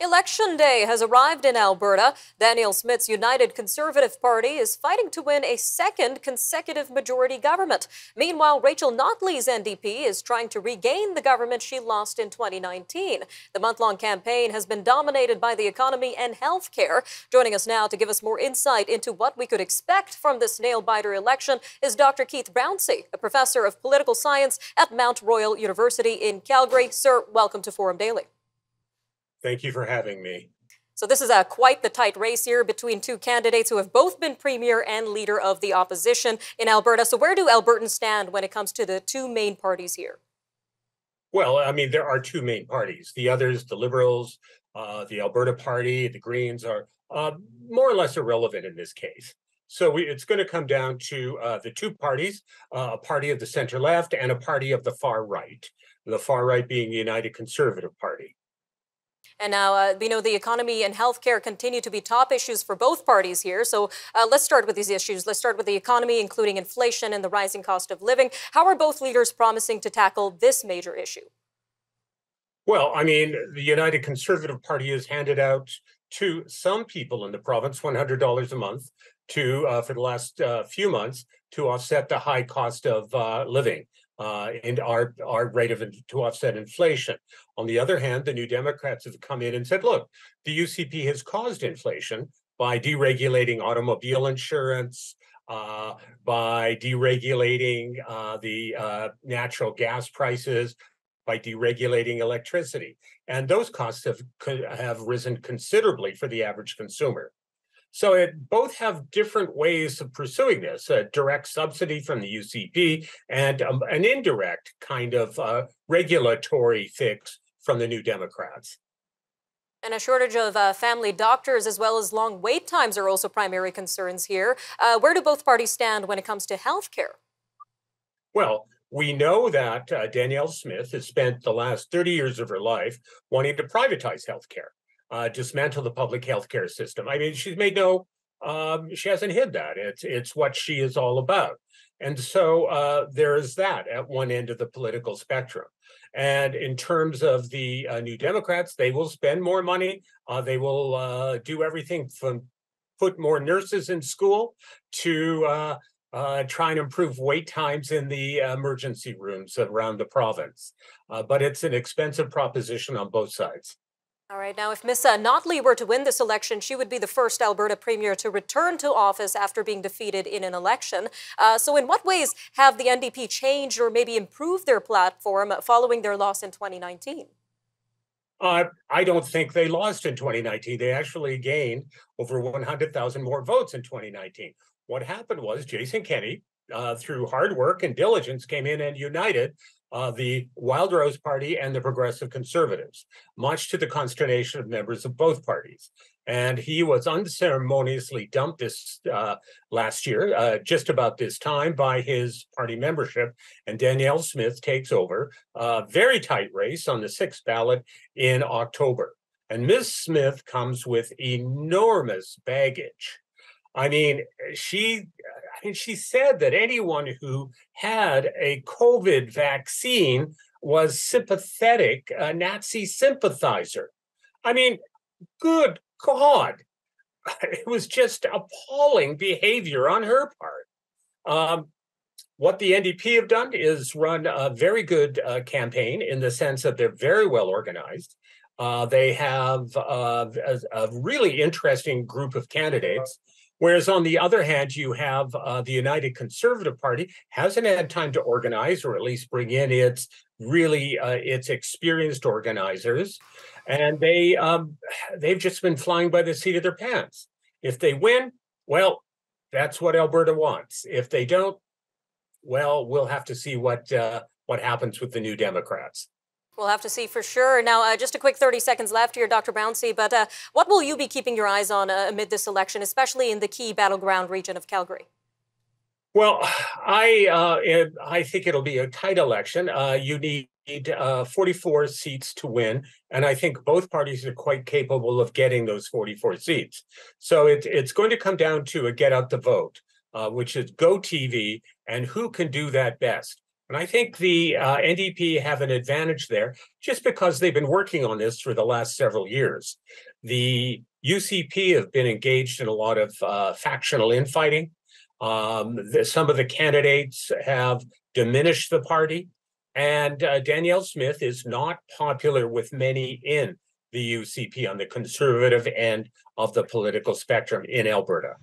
Election day has arrived in Alberta. Danielle Smith's United Conservative Party is fighting to win a second consecutive majority government. Meanwhile, Rachel Notley's NDP is trying to regain the government she lost in 2019. The month long campaign has been dominated by the economy and health care. Joining us now to give us more insight into what we could expect from this nail biter election is Dr. Keith Brownsey, a professor of political science at Mount Royal University in Calgary. Sir, welcome to Forum Daily. Thank you for having me. So this is a quite the tight race here between two candidates who have both been premier and leader of the opposition in Alberta. So where do Albertans stand when it comes to the two main parties here? Well, I mean, there are two main parties. The others, the Liberals, uh, the Alberta Party, the Greens, are uh, more or less irrelevant in this case. So we, it's going to come down to uh, the two parties, uh, a party of the center left and a party of the far right. The far right being the United Conservative Party. And now, uh, we know the economy and healthcare continue to be top issues for both parties here. So uh, let's start with these issues. Let's start with the economy, including inflation and the rising cost of living. How are both leaders promising to tackle this major issue? Well, I mean, the United Conservative Party has handed out to some people in the province $100 a month to uh, for the last uh, few months to offset the high cost of uh, living uh, and our our rate of to offset inflation. On the other hand, the New Democrats have come in and said, "Look, the UCP has caused inflation by deregulating automobile insurance." Uh, by deregulating uh, the uh, natural gas prices, by deregulating electricity, and those costs have have risen considerably for the average consumer. So it both have different ways of pursuing this: a direct subsidy from the UCP and um, an indirect kind of uh, regulatory fix from the New Democrats. And a shortage of uh, family doctors as well as long wait times are also primary concerns here. Uh, where do both parties stand when it comes to health care? Well, we know that uh, Danielle Smith has spent the last 30 years of her life wanting to privatize healthcare uh, dismantle the public health care system. I mean, she's made no, um, she hasn't hid that. It's it's what she is all about. And so uh, there is that at one end of the political spectrum. And in terms of the uh, New Democrats, they will spend more money. Uh, they will uh, do everything from put more nurses in school to uh, uh, try and improve wait times in the emergency rooms around the province. Uh, but it's an expensive proposition on both sides. All right, now if Miss uh, Notley were to win this election, she would be the first Alberta Premier to return to office after being defeated in an election. Uh, so, in what ways have the NDP changed or maybe improved their platform following their loss in 2019? Uh, I don't think they lost in 2019. They actually gained over 100,000 more votes in 2019. What happened was Jason Kenney, uh, through hard work and diligence, came in and united uh, the Wildrose Party and the Progressive Conservatives, much to the consternation of members of both parties. And he was unceremoniously dumped this uh, last year, uh, just about this time, by his party membership. And Danielle Smith takes over a very tight race on the sixth ballot in October. And Ms. Smith comes with enormous baggage. I mean, she Mean, she said that anyone who had a COVID vaccine was sympathetic, a Nazi sympathizer. I mean, good God, it was just appalling behavior on her part. Um, what the NDP have done is run a very good uh, campaign in the sense that they're very well organized. Uh, they have uh, a, a, really interesting group of candidates. Whereas on the other hand, you have uh, the United Conservative Party hasn't had time to organize or at least bring in its really uh, its experienced organizers, and they um, they've just been flying by the seat of their pants. If they win, well, that's what Alberta wants. If they don't, well, we'll have to see what uh, what happens with the New Democrats. We'll have to see for sure. Now, uh, just a quick 30 seconds left here, Dr. Brownsey, but uh, what will you be keeping your eyes on uh, amid this election, especially in the key battleground region of Calgary? Well, I uh, I think it'll be a tight election. Uh, you need uh, 44 seats to win, and I think both parties are quite capable of getting those 44 seats. So it, it's going to come down to a get out the vote, which is GOTV, and who can do that best. And I think the uh, NDP have an advantage there just because they've been working on this for the last several years. The UCP have been engaged in a lot of uh, factional infighting. Um, the, some of the candidates have diminished the party. And uh, Danielle Smith is not popular with many in the UCP on the conservative end of the political spectrum in Alberta.